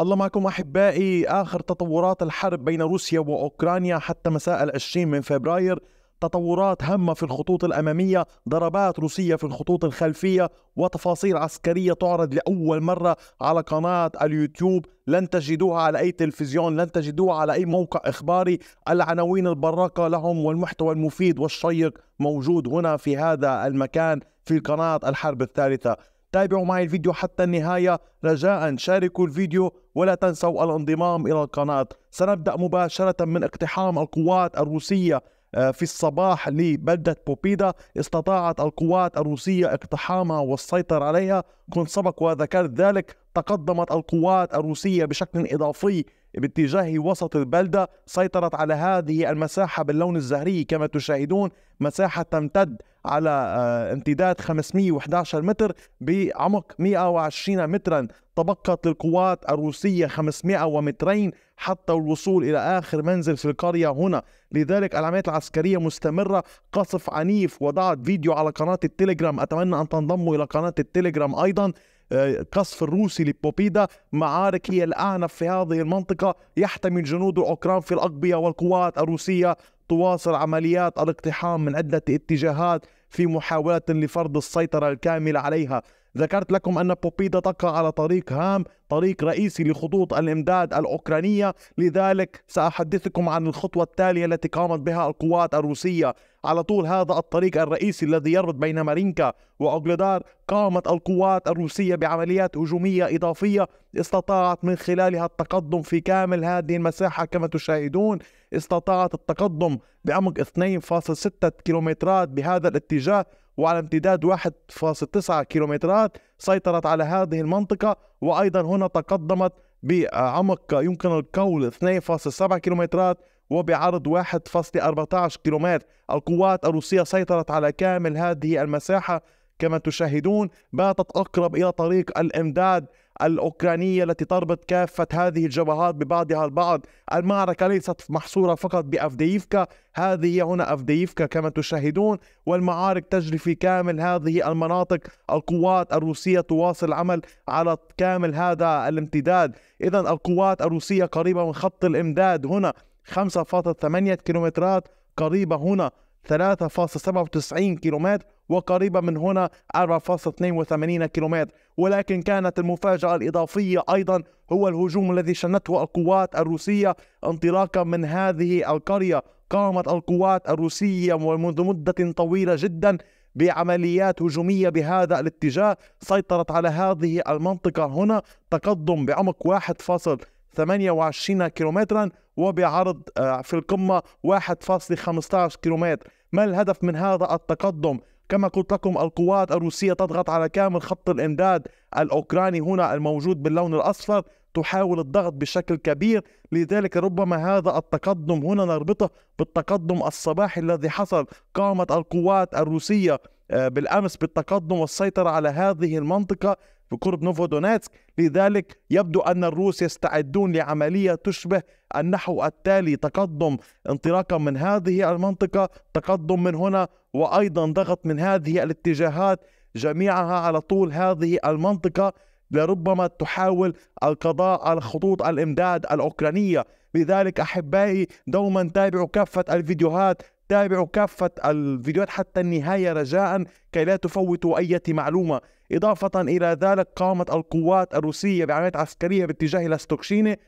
الله معكم احبائي آخر تطورات الحرب بين روسيا وأوكرانيا حتى مساء العشرين من فبراير. تطورات هامة في الخطوط الأمامية ضربات روسية في الخطوط الخلفية وتفاصيل عسكرية تعرض لأول مرة على قناة اليوتيوب. لن تجدوها على أي تلفزيون لن تجدوها على أي موقع إخباري. العناوين البراقة لهم والمحتوى المفيد والشيق موجود هنا في هذا المكان في قناة الحرب الثالثة. تابعوا معي الفيديو حتى النهاية. رجاء شاركوا الفيديو ولا تنسوا الانضمام إلى القناة. سنبدأ مباشرة من اقتحام القوات الروسية آه، في الصباح لبلدة بوبيدا. استطاعت القوات الروسية اقتحامها والسيطرة عليها. كنت سبق وذكرت ذلك. تقدمت القوات الروسية بشكل إضافي باتجاه وسط البلدة سيطرت على هذه المساحة باللون الزهري. كما تشاهدون مساحة تمتد على آه، امتداد 511 متر بعمق 120 مترا. تبقت للقوات الروسية 500 ومترين حتى الوصول إلى آخر منزل في القرية هنا. لذلك العمليات العسكرية مستمرة. قصف عنيف وضعت فيديو على قناة التليجرام. أتمنى أن تنضموا إلى قناة التليجرام أيضا. قصف الروسي لبوبيدا. معارك هي الأعنف في هذه المنطقة. يحتمي جنود الأوكران في الأقبية والقوات الروسية تواصل عمليات الاقتحام من عدة اتجاهات في محاولة لفرض السيطرة الكاملة عليها. ذكرت لكم أن بوبيدا تقع على طريق هام طريق رئيسي لخطوط الإمداد الأوكرانية. لذلك سأحدثكم عن الخطوة التالية التي قامت بها القوات الروسية. على طول هذا الطريق الرئيسي الذي يربط بين مارينكا وأوغلدار قامت القوات الروسية بعمليات هجومية إضافية استطاعت من خلالها التقدم في كامل هذه المساحة. كما تشاهدون استطاعت التقدم بعمق 2.6 كيلومترات بهذا الاتجاه. وعلى امتداد 1.9 كيلومترات سيطرت على هذه المنطقة وأيضا هنا تقدمت بعمق يمكن القول 2.7 كيلومترات وبعرض 1.14 كيلومتر. القوات الروسية سيطرت على كامل هذه المساحة. كما تشاهدون باتت أقرب إلى طريق الإمداد الأوكرانية التي تربط كافة هذه الجبهات ببعضها البعض. المعركة ليست محصورة فقط بأفدييفكا هذه هنا أفدييفكا كما تشاهدون والمعارك تجري في كامل هذه المناطق. القوات الروسية تواصل العمل على كامل هذا الامتداد. إذا القوات الروسية قريبة من خط الإمداد هنا 5.8 كيلومترات قريبة هنا. 3.97 كيلومتر وقريبة من هنا 4.82 كيلومتر. ولكن كانت المفاجأة الإضافية أيضا هو الهجوم الذي شنته القوات الروسية انطلاقا من هذه القرية. قامت القوات الروسية ومنذ مدة طويلة جدا بعمليات هجومية بهذا الاتجاه. سيطرت على هذه المنطقة هنا تقدم بعمق 1.28 كيلومترا وبعرض آه، في القمة 1.15 كيلومتر. ما الهدف من هذا التقدم؟ كما قلت لكم القوات الروسية تضغط على كامل خط الإمداد الأوكراني هنا الموجود باللون الأصفر. تحاول الضغط بشكل كبير. لذلك ربما هذا التقدم هنا نربطه بالتقدم الصباحي الذي حصل. قامت القوات الروسية آه، بالأمس بالتقدم والسيطرة على هذه المنطقة. في قرب نوفودونيتسك. لذلك يبدو أن الروس يستعدون لعملية تشبه النحو التالي تقدم انطلاقا من هذه المنطقة تقدم من هنا وأيضا ضغط من هذه الاتجاهات جميعها على طول هذه المنطقة لربما تحاول القضاء على خطوط الإمداد الأوكرانية. لذلك أحبائي دوما تابعوا كافة الفيديوهات تابعوا كافة الفيديوهات حتى النهاية رجاء كي لا تفوتوا أي معلومة. إضافة إلى ذلك قامت القوات الروسية بعمليات عسكرية باتجاه لاستوكشيني.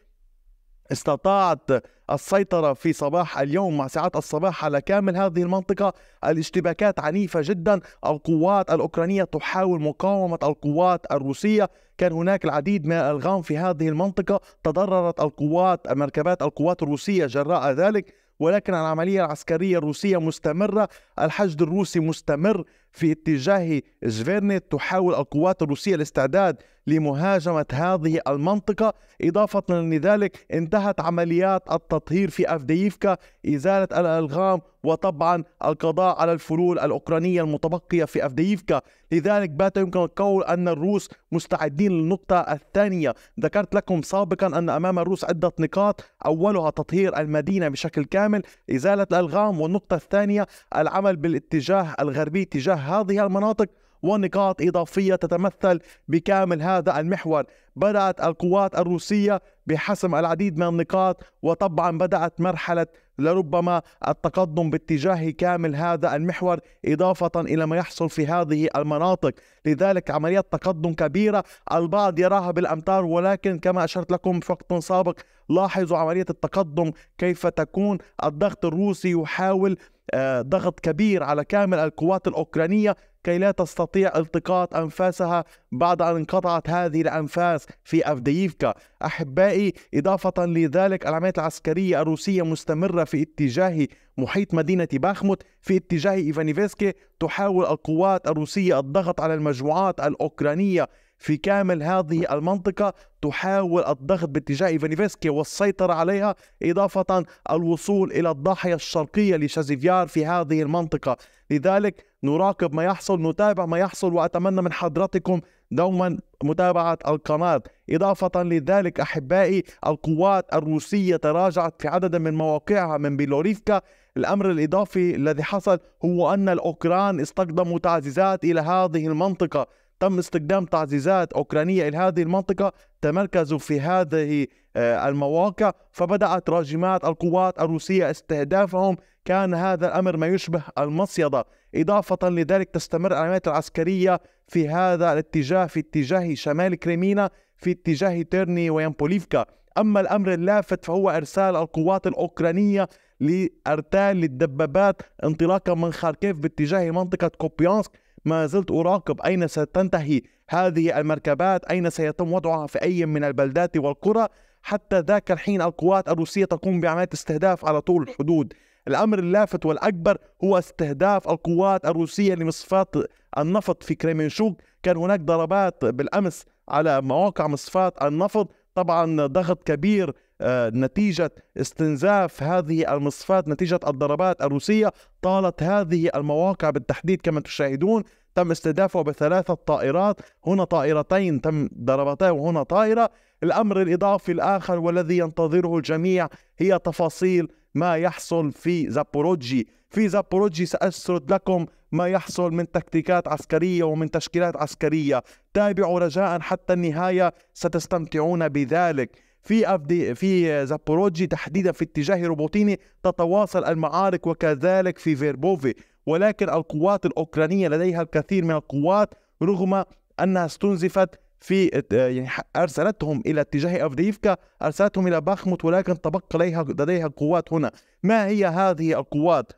استطاعت السيطرة في صباح اليوم مع ساعات الصباح على كامل هذه المنطقة. الاشتباكات عنيفة جدا. القوات الأوكرانية تحاول مقاومة القوات الروسية. كان هناك العديد من الألغام في هذه المنطقة. تضررت القوات مركبات القوات الروسية جراء ذلك. ولكن العملية العسكرية الروسية مستمرة الحشد الروسي مستمر. في اتجاه زفيرني تحاول القوات الروسية الاستعداد لمهاجمة هذه المنطقة. إضافة لذلك انتهت عمليات التطهير في أفدييفكا إزالة الألغام وطبعا القضاء على الفلول الأوكرانية المتبقية في أفدييفكا. لذلك بات يمكن القول أن الروس مستعدين للنقطة الثانية. ذكرت لكم سابقا أن أمام الروس عدة نقاط أولها تطهير المدينة بشكل كامل إزالة الألغام والنقطة الثانية العمل بالاتجاه الغربي تجاه هذه المناطق ونقاط إضافية تتمثل بكامل هذا المحور. بدأت القوات الروسية بحسم العديد من النقاط وطبعا بدأت مرحلة لربما التقدم باتجاه كامل هذا المحور إضافة إلى ما يحصل في هذه المناطق. لذلك عملية تقدم كبيرة البعض يراها بالأمتار ولكن كما أشرت لكم في وقت سابق لاحظوا عملية التقدم كيف تكون. الضغط الروسي يحاول آه، ضغط كبير على كامل القوات الأوكرانية كي لا تستطيع التقاط أنفاسها بعد أن انقطعت هذه الأنفاس في أفدييفكا. أحبائي إضافة لذلك العمليات العسكرية الروسية مستمرة في اتجاه محيط مدينة باخموت في اتجاه إيفانيفسكي تحاول القوات الروسية الضغط على المجموعات الأوكرانية في كامل هذه المنطقة. تحاول الضغط باتجاه إيفانيفسكي والسيطرة عليها إضافة الوصول إلى الضاحية الشرقية لشازيفيار في هذه المنطقة. لذلك نراقب ما يحصل نتابع ما يحصل وأتمنى من حضراتكم دوما متابعة القناة. إضافة لذلك أحبائي القوات الروسية تراجعت في عدد من مواقعها من بيلوريفكا. الأمر الإضافي الذي حصل هو أن الأوكران استخدموا تعزيزات إلى هذه المنطقة. تم استخدام تعزيزات أوكرانية إلى هذه المنطقة تمركزوا في هذه آه، المواقع. فبدأت راجمات القوات الروسية استهدافهم. كان هذا الأمر ما يشبه المصيدة. إضافة لذلك تستمر العمليات العسكرية في هذا الاتجاه في اتجاه شمال كريمينا في اتجاه تيرني ويامبوليفكا. أما الأمر اللافت فهو إرسال القوات الأوكرانية لأرتال للدبابات انطلاقا من خاركيف باتجاه منطقة كوبيانسك. ما زلت أراقب أين ستنتهي هذه المركبات أين سيتم وضعها في أي من البلدات والقرى. حتى ذاك الحين القوات الروسية تقوم بعملية استهداف على طول الحدود. الأمر اللافت والأكبر هو استهداف القوات الروسية لمصفات النفط في كريمنشوك كان هناك ضربات بالأمس على مواقع مصفات النفط. طبعا ضغط كبير آه، نتيجة استنزاف هذه المصفات نتيجة الضربات الروسية. طالت هذه المواقع بالتحديد كما تشاهدون. تم استهدافه بثلاثة طائرات. هنا طائرتين تم ضربتها وهنا طائرة. الأمر الإضافي الآخر والذي ينتظره الجميع هي تفاصيل ما يحصل في زابوروجي في زابوروجي سأسرد لكم ما يحصل من تكتيكات عسكرية ومن تشكيلات عسكرية. تابعوا رجاء حتى النهاية ستستمتعون بذلك. في أفدي في زابوروجي تحديدا في اتجاه روبوتيني تتواصل المعارك وكذلك في فيربوفي. ولكن القوات الأوكرانية لديها الكثير من القوات رغم أنها استنزفت في يعني أرسلتهم إلى اتجاه افديفكا أرسلتهم إلى باخموت ولكن تبقى لديها لديها قوات هنا. ما هي هذه القوات؟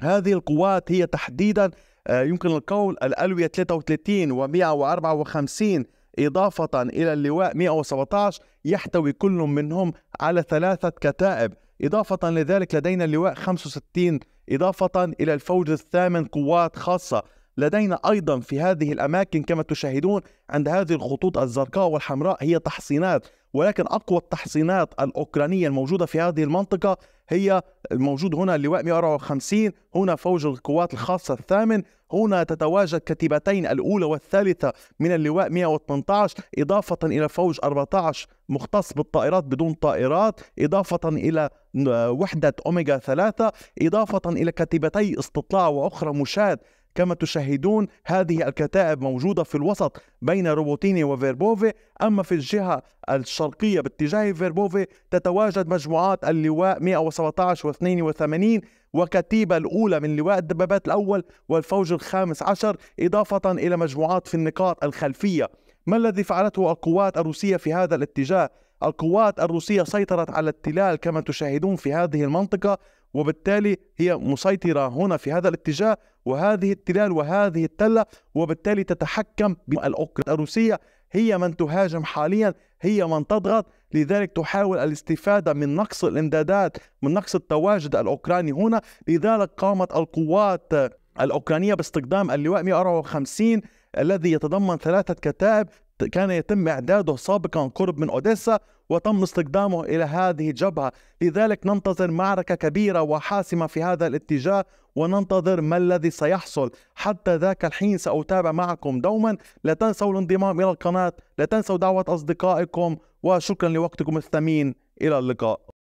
هذه القوات هي تحديدا آه، يمكن القول الألوية 33 و 154 إضافة إلى اللواء 117 يحتوي كل منهم على ثلاثة كتائب. إضافة لذلك لدينا اللواء 65 إضافة إلى الفوج الثامن قوات خاصة. لدينا أيضا في هذه الأماكن كما تشاهدون عند هذه الخطوط الزرقاء والحمراء هي تحصينات. ولكن أقوى التحصينات الأوكرانية الموجودة في هذه المنطقة هي الموجود هنا اللواء 154 هنا فوج القوات الخاصة الثامن هنا تتواجد كتيبتين الأولى والثالثة من اللواء 118 إضافة إلى فوج 14 مختص بالطائرات بدون طائرات إضافة إلى وحدة أوميجا 3 إضافة إلى كتيبتي استطلاع وأخرى مشاة كما تشاهدون هذه الكتائب موجودة في الوسط بين روبوتيني وفيربوفي. أما في الجهة الشرقية باتجاه فيربوفي تتواجد مجموعات اللواء 117 و 82 وكتيبة الأولى من لواء الدبابات الأول والفوج الخامس عشر إضافة إلى مجموعات في النقاط الخلفية. ما الذي فعلته القوات الروسية في هذا الاتجاه؟ القوات الروسية سيطرت على التلال كما تشاهدون في هذه المنطقة. وبالتالي هي مسيطرة هنا في هذا الاتجاه وهذه التلال وهذه التلة وبالتالي تتحكم بالأوكرانية الروسية. هي من تهاجم حاليا هي من تضغط. لذلك تحاول الاستفادة من نقص الإمدادات من نقص التواجد الأوكراني هنا. لذلك قامت القوات الأوكرانية باستخدام اللواء 154 الذي يتضمن ثلاثة كتائب. كان يتم إعداده سابقا قرب من أوديسا وتم استخدامه إلى هذه الجبهة. لذلك ننتظر معركة كبيرة وحاسمة في هذا الاتجاه وننتظر ما الذي سيحصل. حتى ذاك الحين سأتابع معكم دوما. لا تنسوا الانضمام إلى القناة لا تنسوا دعوة أصدقائكم وشكرا لوقتكم الثمين. إلى اللقاء.